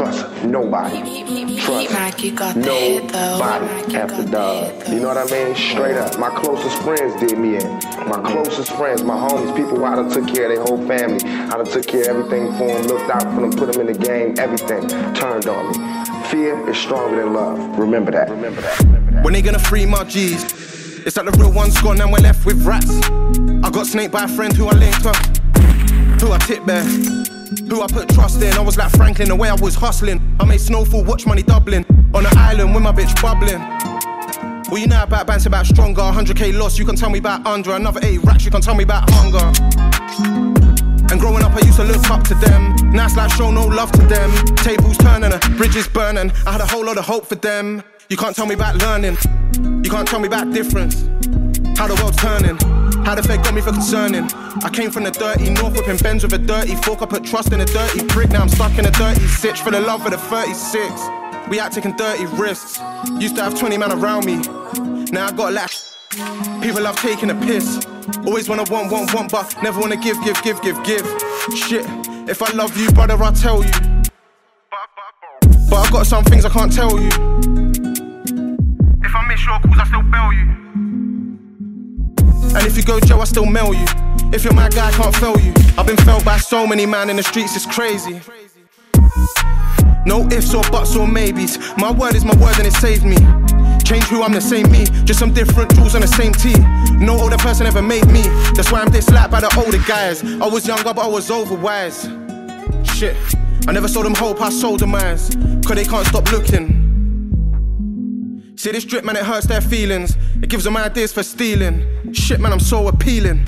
trust nobody. Trust nobody after dog. You know what I mean? Straight up. My closest friends did me in. My closest friends, my homies, people who I done took care of their whole family. I done took care of everything for them, looked out for them, put them in the game, everything turned on me. Fear is stronger than love. Remember that. Remember that. Remember that. When they gonna free my G's? It's like the real one's gone and we're left with rats. I got snaked by a friend who I linked up, who I tip there, who I put trust in. I was like Franklin, the way I was hustling. I made snowfall, watch money doubling. On an island with my bitch bubbling. Well, you know about bands about stronger. 100k loss, you can tell me about under. Another 8 racks, you can tell me about hunger. And growing up, I used to look up to them. Now it's like show no love to them. Tables turning, and bridges burning. I had a whole lot of hope for them. You can't tell me about learning. You can't tell me about difference. How the world's turning. How the fed got me for concerning. I came from the dirty north whipping bends with a dirty fork. I put trust in a dirty prick. Now I'm stuck in a dirty sitch for the love of the 36. We out taking dirty risks. Used to have 20 men around me. Now I got lash. People love taking a piss. Always wanna want, want, want, but never wanna give, give, give, give, give. Shit, if I love you, brother, I'll tell you. But I've got some things I can't tell you. If I miss your calls, I still bail you. And if you go Joe, I still mail you. If you're my guy, I can't fail you. I've been felt by so many man in the streets, it's crazy. No ifs or buts or maybes. My word is my word and it saved me. Change who I'm the same me, just some different jewels on the same team. No older person ever made me. That's why I'm disliked by the older guys. I was younger, but I was overwise. Shit, I never sold them hope, I sold them eyes. Cause they can't stop looking. See this drip, man, it hurts their feelings. It gives them ideas for stealing. Shit, man, I'm so appealing.